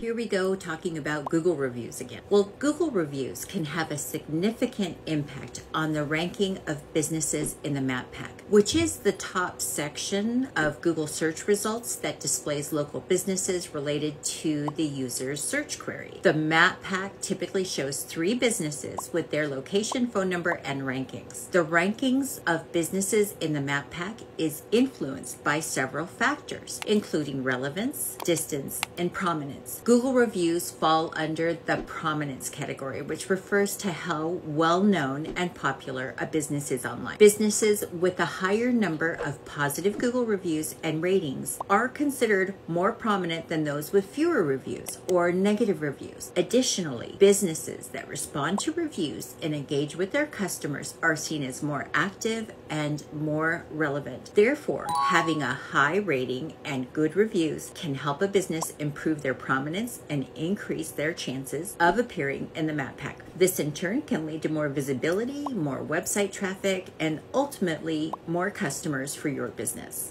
Here we go talking about Google reviews again. Well, Google reviews can have a significant impact on the ranking of businesses in the map pack, which is the top section of Google search results that displays local businesses related to the user's search query. The map pack typically shows three businesses with their location, phone number, and rankings. The rankings of businesses in the map pack is influenced by several factors, including relevance, distance, and prominence. Google reviews fall under the prominence category, which refers to how well known and popular a business is online. Businesses with a higher number of positive Google reviews and ratings are considered more prominent than those with fewer reviews or negative reviews. Additionally, businesses that respond to reviews and engage with their customers are seen as more active and more relevant. Therefore, having a high rating and good reviews can help a business improve their prominence and increase their chances of appearing in the map pack. This in turn can lead to more visibility, more website traffic, and ultimately more customers for your business.